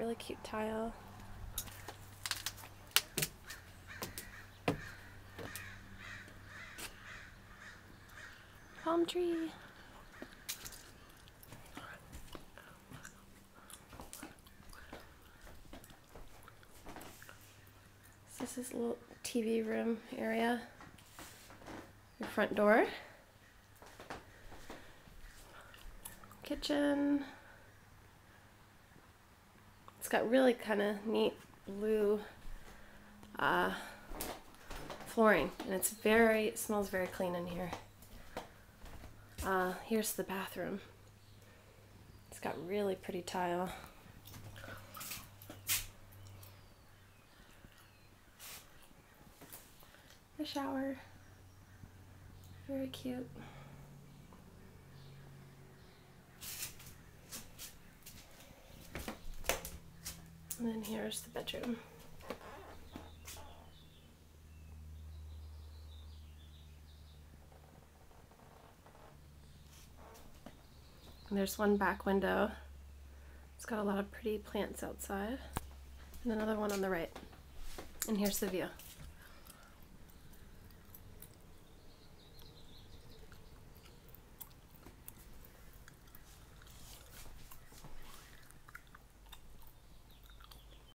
really cute tile. Palm tree. So this is a little TV room area. Your front door. Kitchen. Got really kind of neat blue uh, flooring and it's very, it smells very clean in here. Uh, here's the bathroom. It's got really pretty tile. The shower. Very cute. And then here's the bedroom. And there's one back window. It's got a lot of pretty plants outside. And another one on the right. And here's the view.